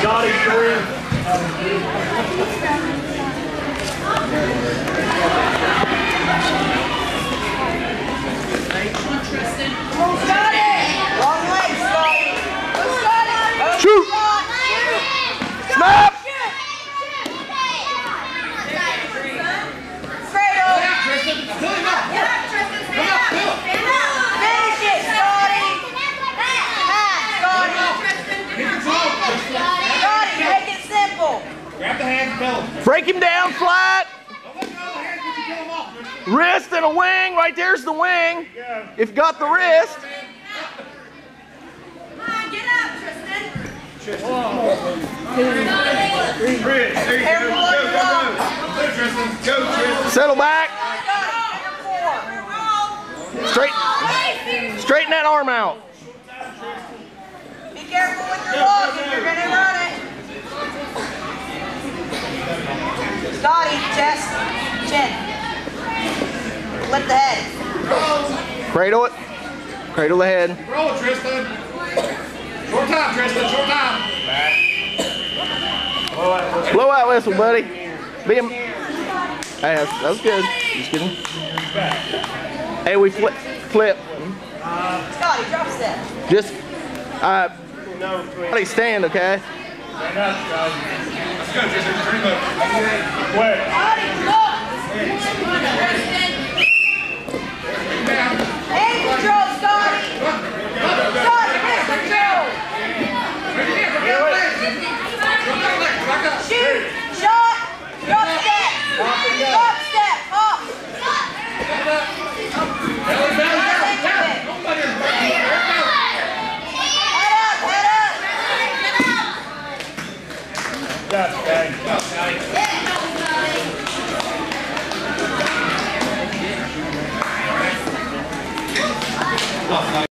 Scotty three. Long way, Scotty. Shoot! Snap! Cradle. Finish it, Scotty. Pass, Scotty. Scotty, make it simple. Grab the hands, Bill. Break him down flat. Don't let go of the hands, but you kill them off. Wrist and a wing. Right there's the wing. If you got the wrist. Go, go. Go, Go, Settle back. Straight. Straighten that arm out. Scotty, chest, chin. Lift the head. Cradle it. Cradle the head. Roll, Tristan. Short time, Tristan. Short time. Blow out whistle, buddy. Be him. Hey, that that was good. Just kidding. Hey, we flip. Flip. Scotty, drop step. Just. Uh. Buddy, stand, okay? Let's go, Tristan. Three moves. Wait. job, Sky. Good.